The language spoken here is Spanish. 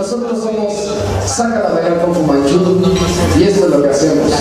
Nosotros somos Saca la Vega con Fumanchu y esto es lo que hacemos.